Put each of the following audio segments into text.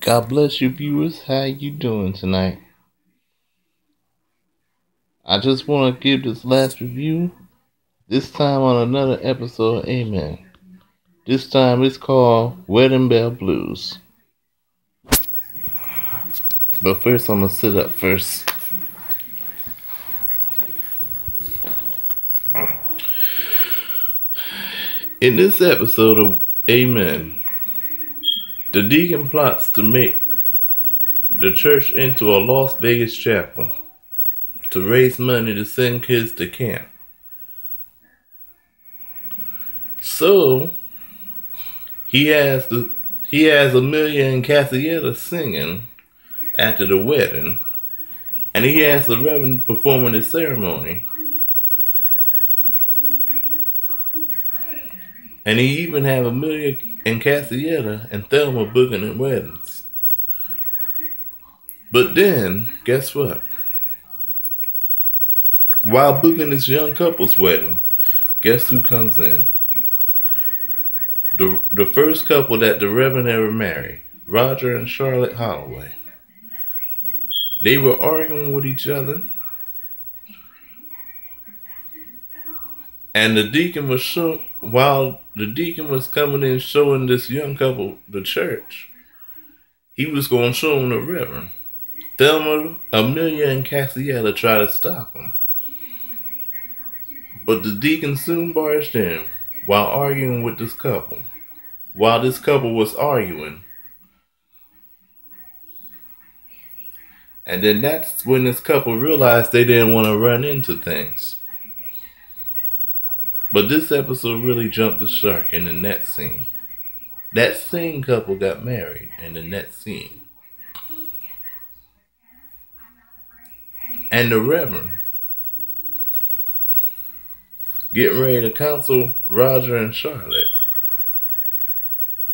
God bless you viewers. How you doing tonight? I just want to give this last review. This time on another episode Amen. This time it's called Wedding Bell Blues. But first I'm to sit up first. In this episode of Amen, the deacon plots to make the church into a Las Vegas chapel to raise money to send kids to camp. So he has the he has Amelia and Cassietta singing after the wedding, and he has the Reverend performing the ceremony. And he even have Amelia and Cassietta and Thelma booking in weddings. But then, guess what? While booking this young couple's wedding, guess who comes in? The, the first couple that the Reverend ever married, Roger and Charlotte Holloway. They were arguing with each other. And the deacon was show while the deacon was coming in showing this young couple the church, he was going to show them the Reverend. Thelma, Amelia, and Cassietta tried to stop him. But the deacon soon barged in while arguing with this couple. While this couple was arguing. And then that's when this couple realized they didn't want to run into things. But this episode really jumped the shark in the next scene. That same couple got married in the next scene. And the Reverend getting ready to counsel Roger and Charlotte,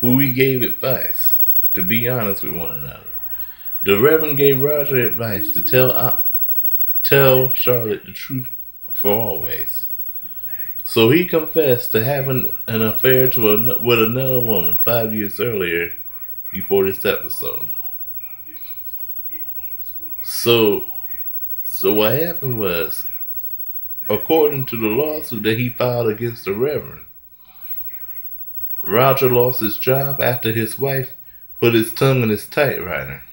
who he gave advice to be honest with one another. The Reverend gave Roger advice to tell uh, tell Charlotte the truth for always. So he confessed to having an affair to a, with another woman five years earlier before this episode. So, so what happened was according to the lawsuit that he filed against the Reverend. Roger lost his job after his wife put his tongue in his typewriter.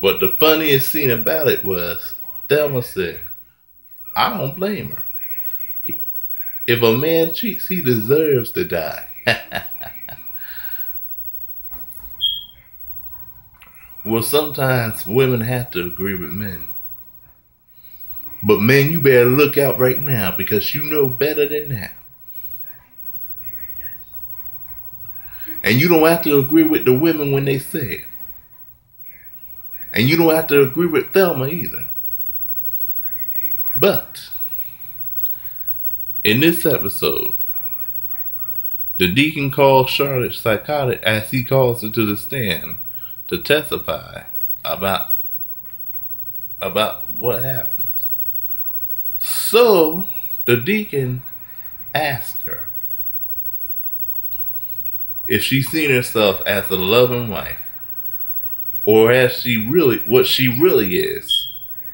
But the funniest scene about it was Thelma said, I don't blame her. If a man cheats, he deserves to die. well, sometimes women have to agree with men. But man, you better look out right now because you know better than that. And you don't have to agree with the women when they say it. And you don't have to agree with Thelma either. But in this episode, the deacon calls Charlotte psychotic as he calls her to the stand to testify about about what happens. So the deacon asked her if she seen herself as a loving wife or as she really what she really is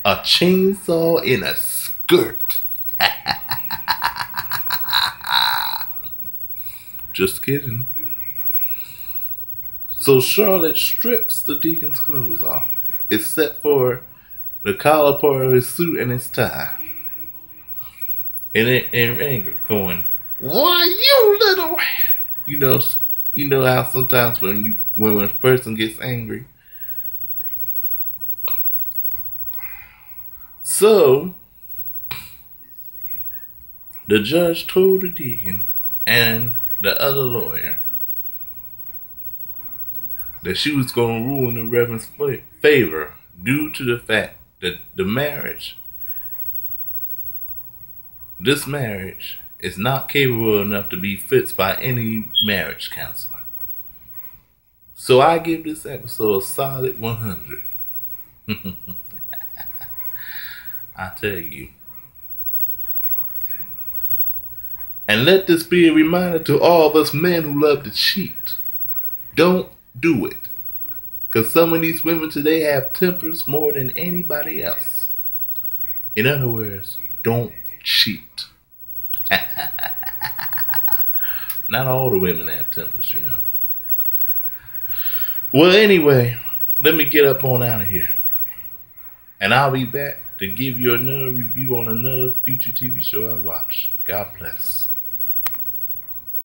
a chainsaw in a skirt just kidding so charlotte strips the deacon's clothes off except for the collar part of his suit and his tie in in anger, going, "Why you little?" You know, you know how sometimes when you when a person gets angry. So the judge told the deacon and the other lawyer that she was going to rule in the reverend's favor due to the fact that the marriage this marriage is not capable enough to be fixed by any marriage counselor. So I give this episode a solid 100. I tell you. And let this be a reminder to all of us men who love to cheat. Don't do it. Because some of these women today have tempers more than anybody else. In other words, don't cheat. Not all the women have tempers, you know. Well, anyway, let me get up on out of here. And I'll be back to give you another review on another future TV show I watch. God bless.